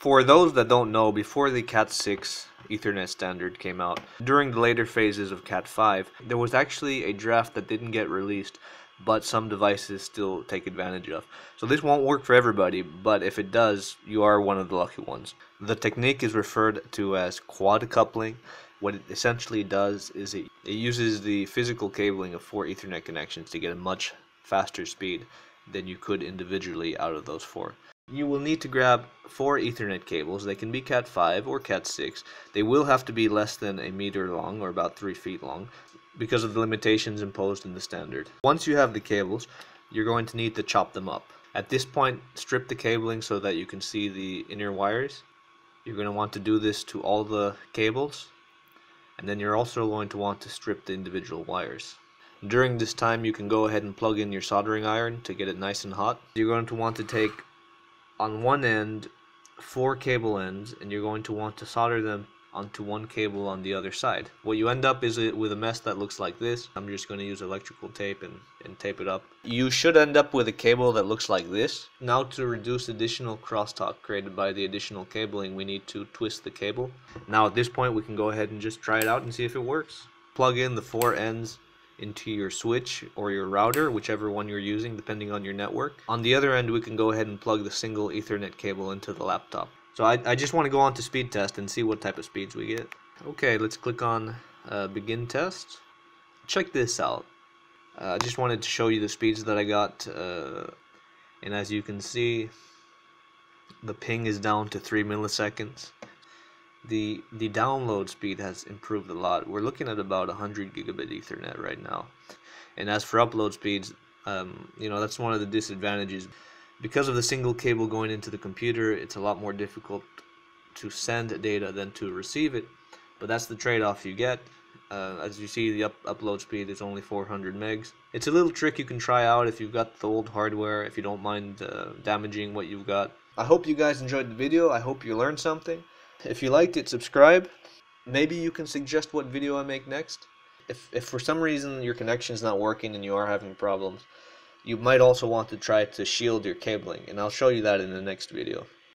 For those that don't know, before the Cat 6 Ethernet standard came out, during the later phases of Cat 5, there was actually a draft that didn't get released, but some devices still take advantage of. So this won't work for everybody, but if it does, you are one of the lucky ones. The technique is referred to as quad coupling. What it essentially does is it, it uses the physical cabling of four Ethernet connections to get a much faster speed than you could individually out of those four. You will need to grab four Ethernet cables. They can be Cat 5 or Cat 6. They will have to be less than a meter long or about 3 feet long because of the limitations imposed in the standard. Once you have the cables, you're going to need to chop them up. At this point, strip the cabling so that you can see the inner wires. You're going to want to do this to all the cables and then you're also going to want to strip the individual wires. During this time you can go ahead and plug in your soldering iron to get it nice and hot. You're going to want to take on one end four cable ends and you're going to want to solder them onto one cable on the other side. What you end up is with a mess that looks like this. I'm just going to use electrical tape and, and tape it up. You should end up with a cable that looks like this. Now to reduce additional crosstalk created by the additional cabling, we need to twist the cable. Now at this point we can go ahead and just try it out and see if it works. Plug in the four ends into your switch or your router, whichever one you're using depending on your network. On the other end we can go ahead and plug the single ethernet cable into the laptop. So I, I just want to go on to speed test and see what type of speeds we get. Okay, let's click on uh, begin test. Check this out. Uh, I just wanted to show you the speeds that I got uh, and as you can see the ping is down to 3 milliseconds. The, the download speed has improved a lot. We're looking at about 100 gigabit ethernet right now. And as for upload speeds, um, you know, that's one of the disadvantages because of the single cable going into the computer, it's a lot more difficult to send data than to receive it. But that's the trade-off you get. Uh, as you see, the up upload speed is only 400 megs. It's a little trick you can try out if you've got the old hardware, if you don't mind uh, damaging what you've got. I hope you guys enjoyed the video. I hope you learned something. If you liked it, subscribe. Maybe you can suggest what video I make next. If, if for some reason your connection is not working and you are having problems, you might also want to try to shield your cabling, and I'll show you that in the next video.